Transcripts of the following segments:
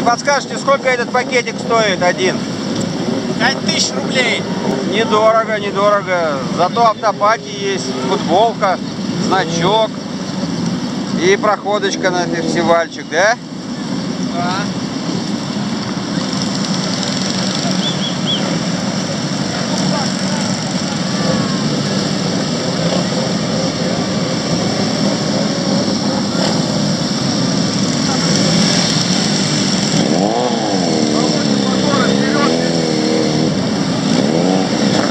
Не подскажете, сколько этот пакетик стоит один? 5000 рублей. Недорого, недорого. Зато автопати есть, футболка, значок и проходочка на фестивальчик, да? Да.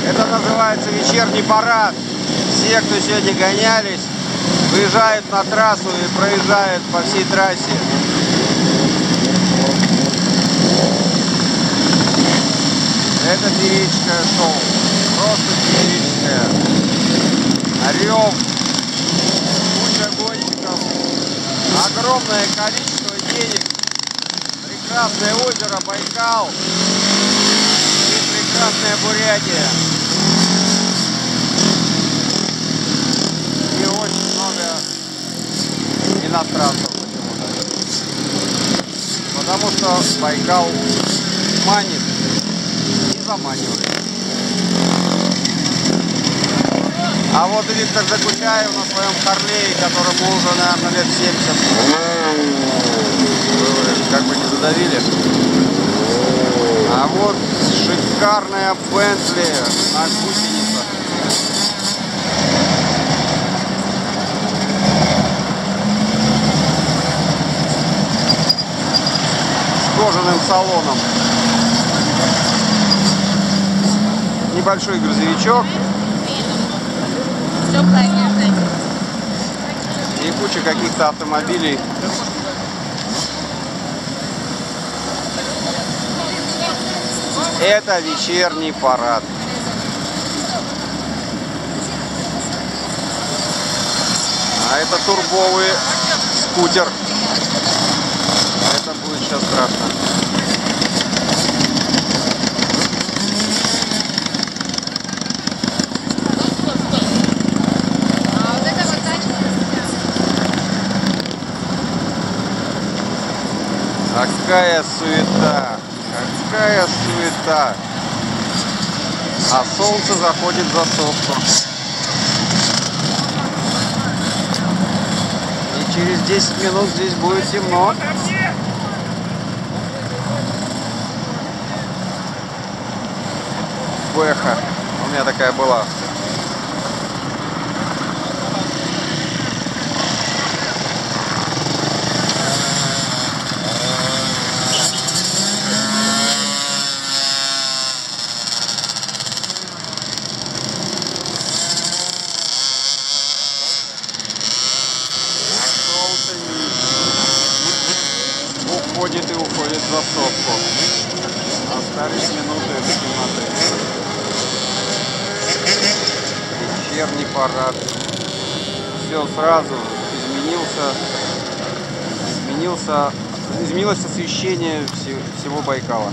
Это называется вечерний парад. Все, кто сегодня гонялись, выезжают на трассу и проезжают по всей трассе. Это феерическое шоу. Просто феерическое. Орел, куча гонщиков, огромное количество денег, прекрасное озеро Байкал и прекрасная Бурятия. Иностранцев почему-то. Потому что Байкал манит и заманивает. А вот Виктор Закучаев на своем Харлее, которому уже, наверное, лет 70. Вы как бы не задавили. А вот шикарная Бентли на гусеницах. Кожаным салоном. Небольшой грузовичок и куча каких-то автомобилей. Это вечерний парад. А это турбовый скутер. Это будет сейчас страшно. А. Какая суета! Какая суета! А солнце заходит за сопку. И через 10 минут здесь будет темно. Бэха. У меня такая была. Уходит и уходит за сопку. Остались минуты Вечерний парад. Все сразу изменился. Изменился. Изменилось освещение все- всего Байкала.